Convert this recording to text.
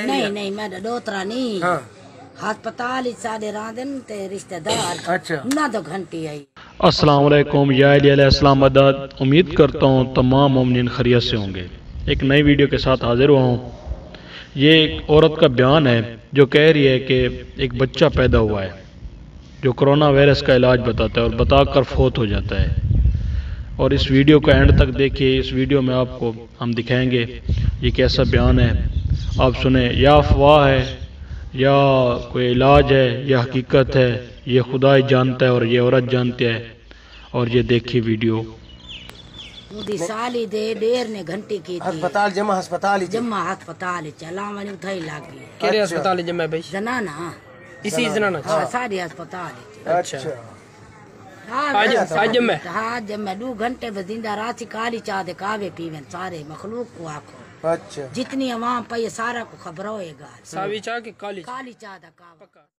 نہیں نہیں میں ڈوترا نہیں. ہاں. ہسپتال سارے راندن تے رشتہ دار اچھا. نہ گھنٹی آئی. السلام علیکم یا علیہ السلام مدد. امید کرتا ہوں تمام مومنین خیریت سے ہوں گے. ایک نئی ویڈیو کے ساتھ حاضر ہوا ہوں. یہ ایک عورت کا بیان ہے جو کہہ رہی ہے کہ ایک بچہ پیدا ہوا ہے جو کرونا وائرس کا علاج بتاتا ہے اور بتا کر فوت ہو جاتا ہے۔ اور اس ویڈیو کا اینڈ تک دیکھیے اس ویڈیو میں آپ کو ہم دکھائیں گے یہ کیسا بیان ہے۔ آپ سنیں یا افواہ ہے یا کوئی علاج ہے یا حقیقت ہے یہ خدا ہی جانتا ہے اور یہ عورت جانتی ہے۔ اور یہ دیکھی ویڈیو۔ دی سالی دے دیر نے گھنٹی کی تھی۔ ہسپتال جمع ہسپتال جمع ہسپتال چلا علی تھئی لاگی ہے کیڑے ہسپتال جمع بھائی؟ زنانہ۔ اسی زنانا ہاں، ساری ہسپتال اچھا۔ ہاں، آج آج میں ہاں جب میں دو گھنٹے بس زندہ رات سے کالی چاہ دے کعوے پیون۔ سارے مخلوق کو آکھو۔ اچھا۔ جتنی عوام پہ یہ سارا کو خبر ہوئے گا۔ ساوی چاہ کے کالی کالی چاہ دا کعبہ۔